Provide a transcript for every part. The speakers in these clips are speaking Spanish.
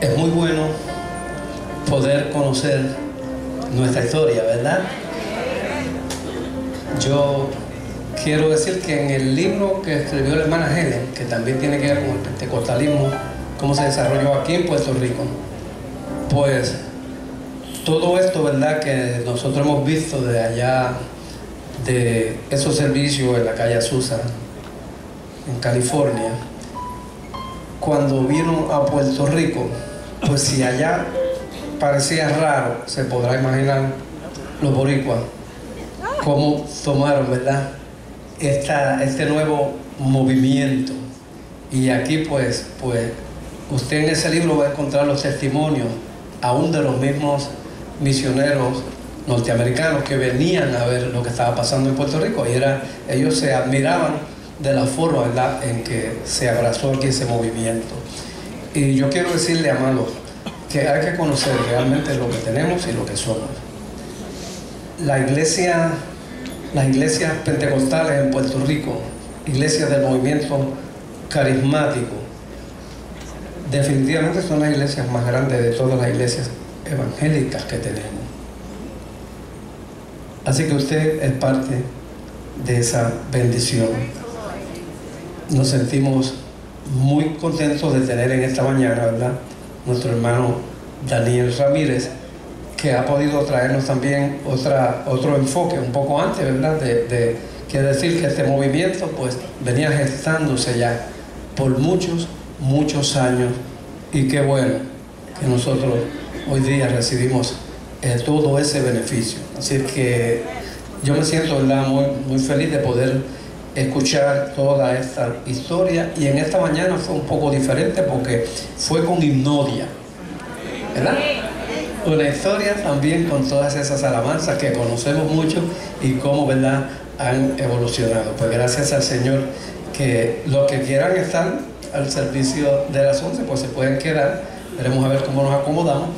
Es muy bueno poder conocer nuestra historia, ¿verdad? Yo quiero decir que en el libro que escribió la hermana Helen, que también tiene que ver con el pentecostalismo, cómo se desarrolló aquí en Puerto Rico, pues todo esto, ¿verdad? Que nosotros hemos visto de allá, de esos servicios en la calle Azusa, en California, cuando vino a Puerto Rico, pues si allá parecía raro, se podrá imaginar los boricuas, cómo tomaron, ¿verdad? Esta, este nuevo movimiento. Y aquí pues, pues, usted en ese libro va a encontrar los testimonios, aún de los mismos misioneros norteamericanos que venían a ver lo que estaba pasando en Puerto Rico. Y era, ellos se admiraban de la forma ¿verdad? en que se abrazó aquí ese movimiento. Y yo quiero decirle, amados, que hay que conocer realmente lo que tenemos y lo que somos. La iglesia, las iglesias pentecostales en Puerto Rico, iglesias del movimiento carismático, definitivamente son las iglesias más grandes de todas las iglesias evangélicas que tenemos. Así que usted es parte de esa bendición. Nos sentimos muy contentos de tener en esta mañana, ¿verdad? Nuestro hermano Daniel Ramírez, que ha podido traernos también otra, otro enfoque un poco antes, ¿verdad? De, de, decir que este movimiento pues venía gestándose ya por muchos, muchos años y qué bueno que nosotros hoy día recibimos eh, todo ese beneficio. Así que yo me siento ¿verdad? Muy, muy feliz de poder escuchar toda esta historia y en esta mañana fue un poco diferente porque fue con hipnodia, ¿verdad? Una historia también con todas esas alabanzas que conocemos mucho y cómo, ¿verdad?, han evolucionado. Pues gracias al Señor que los que quieran estar al servicio de las 11, pues se pueden quedar. Veremos a ver cómo nos acomodamos,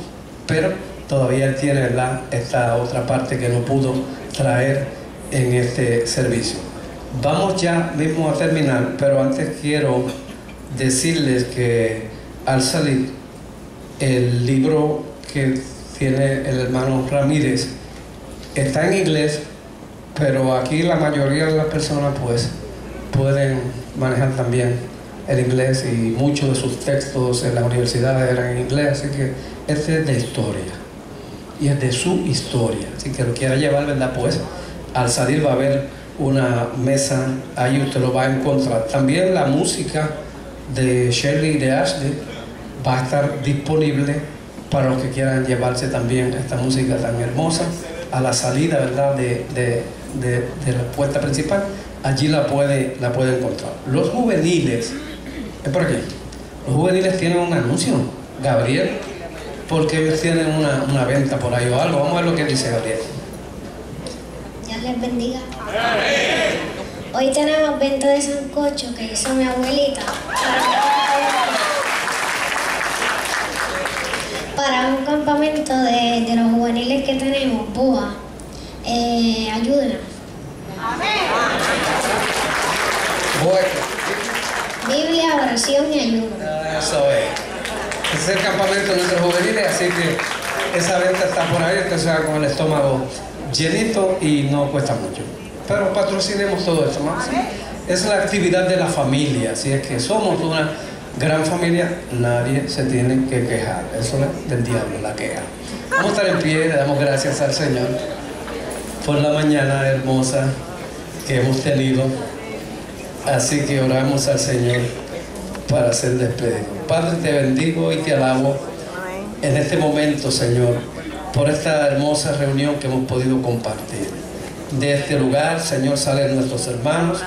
pero todavía tiene, ¿verdad?, esta otra parte que no pudo traer en este servicio. Vamos ya mismo a terminar, pero antes quiero decirles que al salir el libro que tiene el hermano Ramírez está en inglés, pero aquí la mayoría de las personas pues pueden manejar también el inglés y muchos de sus textos en las universidades eran en inglés, así que este es de historia y es de su historia, así que lo quiera llevar, ¿verdad? Pues al salir va a haber una mesa, ahí usted lo va a encontrar. También la música de Shirley y de Ashley va a estar disponible para los que quieran llevarse también esta música tan hermosa a la salida ¿verdad? De, de, de, de la puerta principal. Allí la puede, la puede encontrar. Los juveniles, es por aquí, los juveniles tienen un anuncio, Gabriel, porque ellos tienen una, una venta por ahí o algo. Vamos a ver lo que dice Gabriel. Les bendiga. Hoy tenemos venta de sancocho que hizo mi abuelita para un campamento de, de los juveniles que tenemos, BOA. Eh, ayúdenos. Bueno, Biblia, oración y ayuno. eso es. Ese es el campamento de nuestros juveniles, así que esa venta está por ahí, usted se va con el estómago llenito y no cuesta mucho. Pero patrocinemos todo esto más. Es la actividad de la familia, así es que somos una gran familia, nadie se tiene que quejar. Eso es del diablo, la queja. Vamos a estar en pie, le damos gracias al Señor por la mañana hermosa que hemos tenido. Así que oramos al Señor para ser despedido. Padre, te bendigo y te alabo en este momento, Señor, por esta hermosa reunión que hemos podido compartir. De este lugar, Señor, salen nuestros hermanos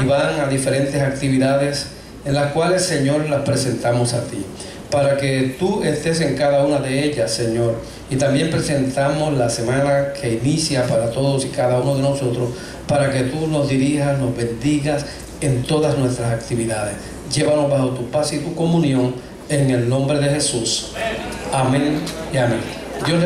y van a diferentes actividades en las cuales, Señor, las presentamos a ti. Para que tú estés en cada una de ellas, Señor. Y también presentamos la semana que inicia para todos y cada uno de nosotros, para que tú nos dirijas, nos bendigas en todas nuestras actividades. Llévanos bajo tu paz y tu comunión en el nombre de Jesús. Amén y amén. Dios.